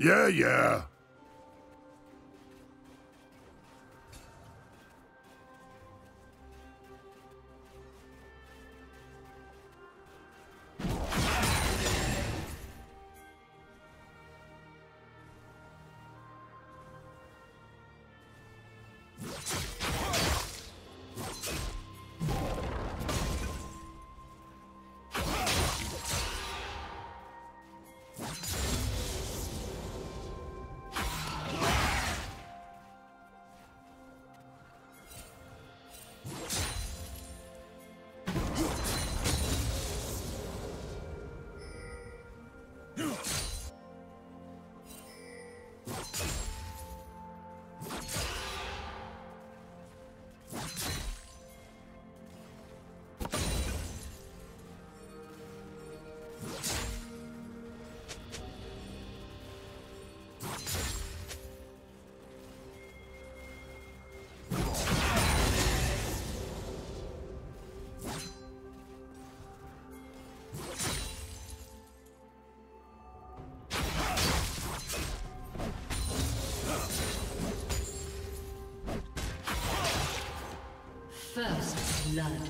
Yeah, yeah. First blood.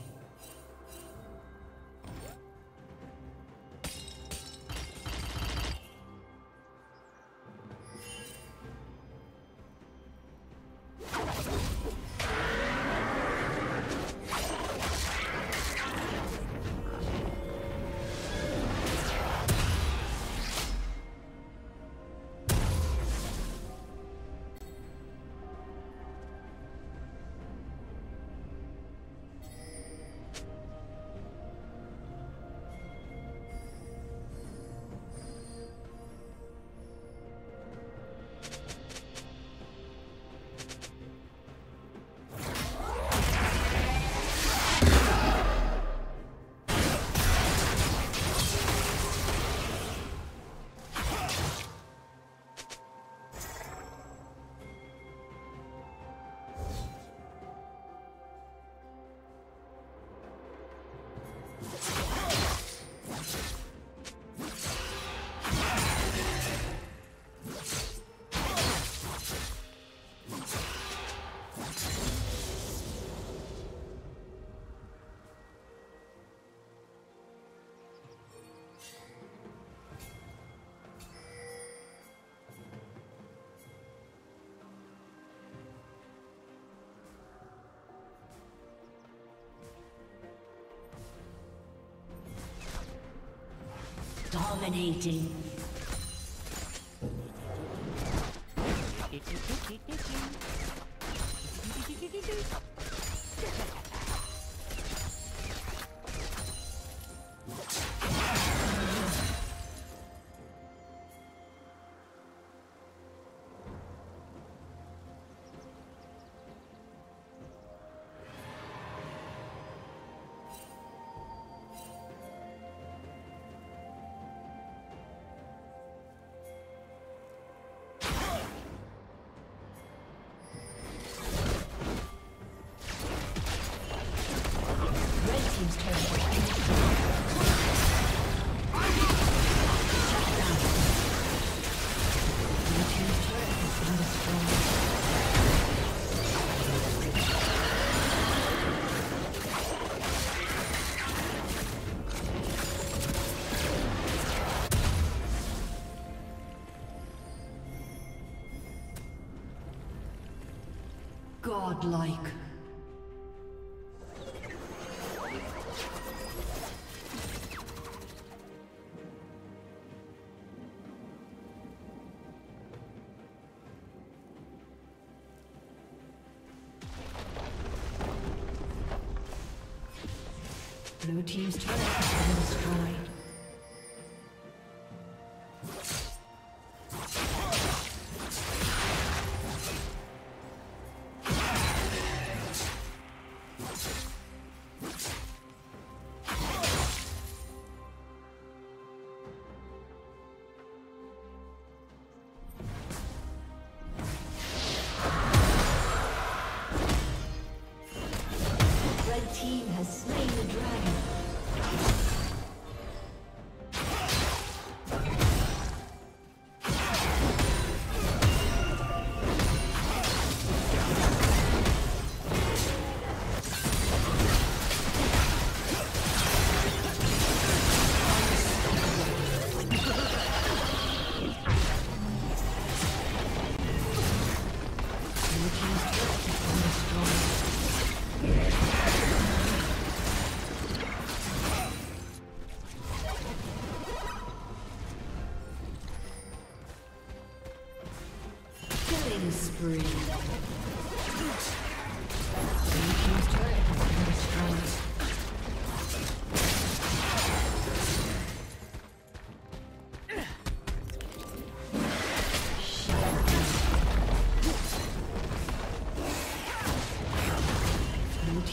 Dominating. Godlike.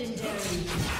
Legendary.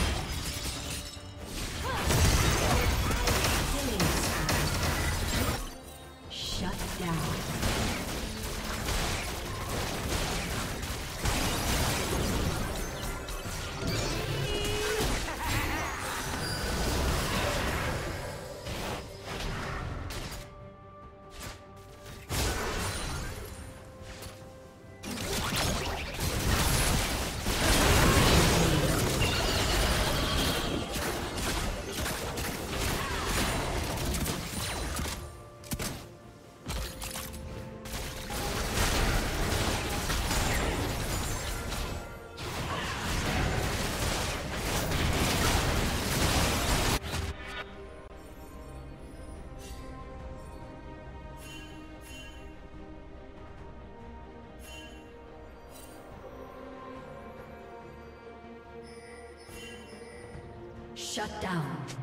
Shut down.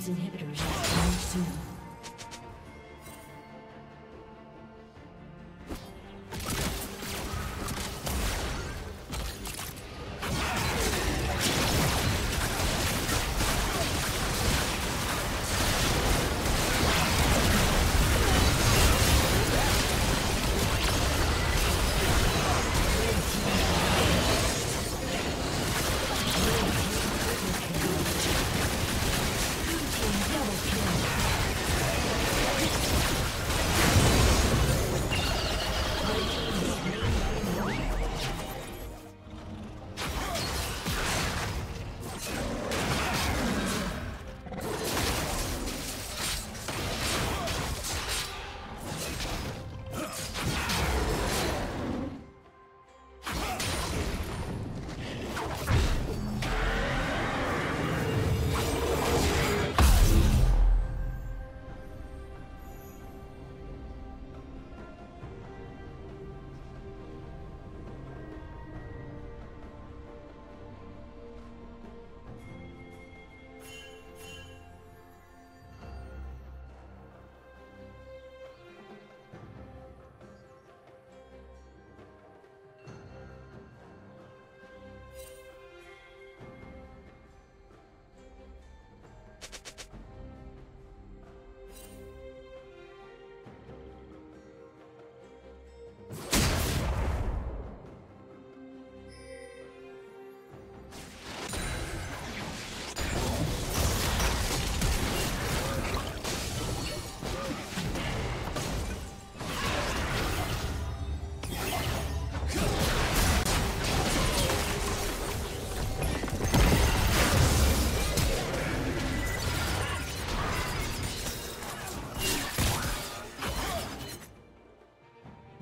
Team's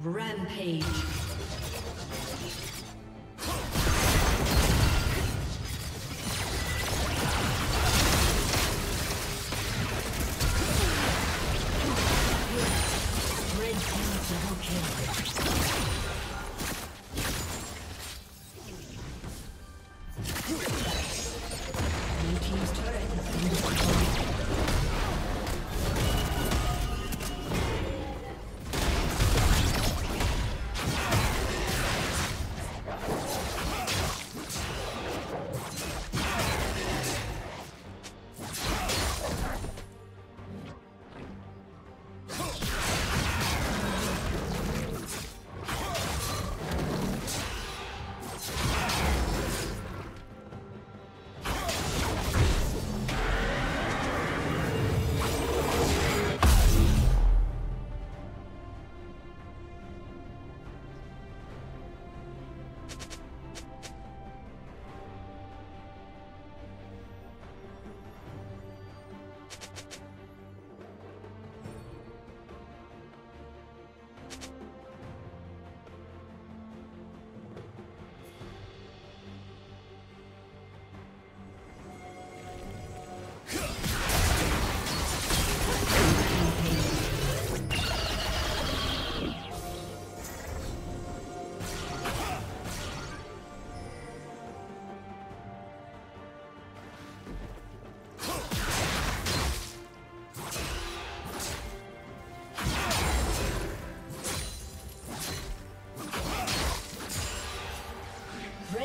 Rampage.